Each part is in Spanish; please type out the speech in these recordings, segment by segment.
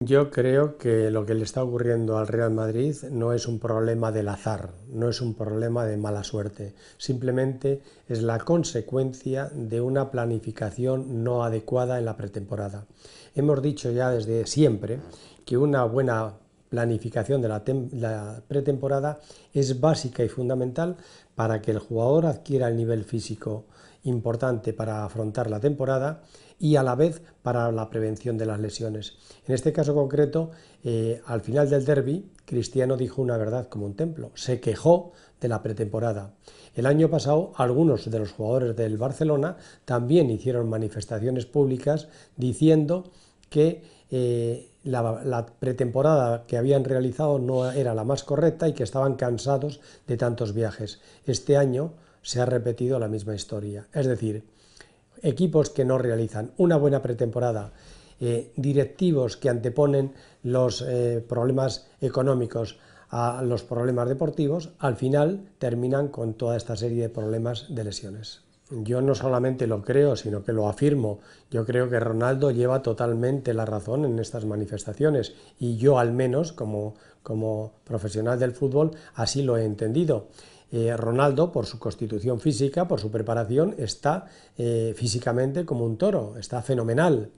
Yo creo que lo que le está ocurriendo al Real Madrid no es un problema del azar, no es un problema de mala suerte, simplemente es la consecuencia de una planificación no adecuada en la pretemporada. Hemos dicho ya desde siempre que una buena planificación de la, pretemporada es básica y fundamental para que el jugador adquiera el nivel físico importante para afrontar la temporada y a la vez para la prevención de las lesiones. En este caso concreto, eh, al final del derby, Cristiano dijo una verdad como un templo, se quejó de la pretemporada. El año pasado, algunos de los jugadores del Barcelona también hicieron manifestaciones públicas diciendo que eh, la, pretemporada que habían realizado no era la más correcta y que estaban cansados de tantos viajes. Este año se ha repetido la misma historia. Es decir, equipos que no realizan una buena pretemporada, eh, directivos que anteponen los eh, problemas económicos a los problemas deportivos, al final terminan con toda esta serie de problemas de lesiones. Yo no solamente lo creo, sino que lo afirmo. Yo creo que Ronaldo lleva totalmente la razón en estas manifestaciones y yo al menos, como, como profesional del fútbol, así lo he entendido. Eh, Ronaldo, por su constitución física, por su preparación, está eh, físicamente como un toro, está fenomenal.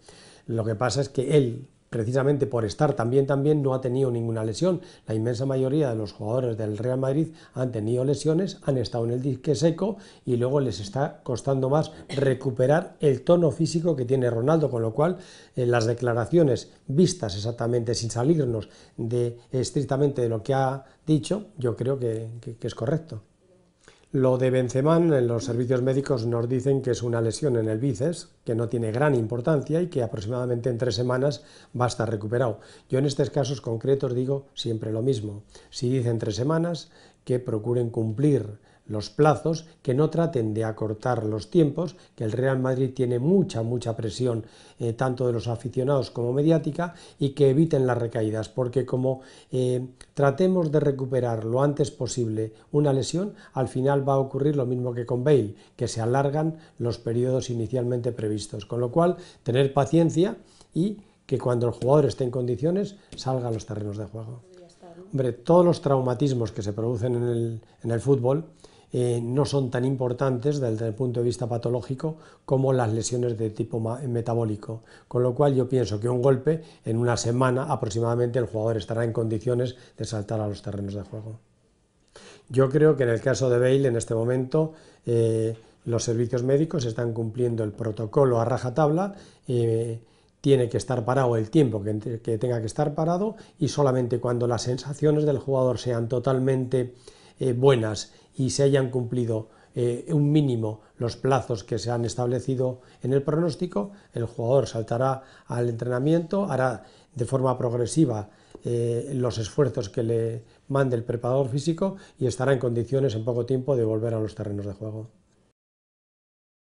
Lo que pasa es que él, precisamente por estar también también no ha tenido ninguna lesión. La inmensa mayoría de los jugadores del Real Madrid han tenido lesiones, han estado en el disque seco y luego les está costando más recuperar el tono físico que tiene Ronaldo, con lo cual eh, las declaraciones vistas exactamente sin salirnos de estrictamente de lo que ha dicho, yo creo que es correcto. Lo de Benzema en los servicios médicos nos dicen que es una lesión en el bíceps, que no tiene gran importancia y que aproximadamente en tres semanas va a estar recuperado. Yo en estos casos concretos digo siempre lo mismo. Si dicen tres semanas, que procuren cumplir los plazos, que no traten de acortar los tiempos, que el Real Madrid tiene mucha, mucha presión eh, tanto de los aficionados como mediática y que eviten las recaídas, porque como eh, tratemos de recuperar lo antes posible una lesión, al final va a ocurrir lo mismo que con Bale, que se alargan los periodos inicialmente previstos, con lo cual tener paciencia y que cuando el jugador esté en condiciones salga a los terrenos de juego. Hombre, todos los traumatismos que se producen en el, en el fútbol eh, no son tan importantes desde el punto de vista patológico como las lesiones de tipo metabólico, con lo cual yo pienso que un golpe en una semana aproximadamente el jugador estará en condiciones de saltar a los terrenos de juego. Yo creo que en el caso de Bale en este momento eh, los servicios médicos están cumpliendo el protocolo a rajatabla, eh, tiene que estar parado el tiempo que, tenga que estar parado y solamente cuando las sensaciones del jugador sean totalmente buenas y se hayan cumplido eh, un mínimo los plazos que se han establecido en el pronóstico, el jugador saltará al entrenamiento, hará de forma progresiva eh, los esfuerzos que le mande el preparador físico y estará en condiciones en poco tiempo de volver a los terrenos de juego.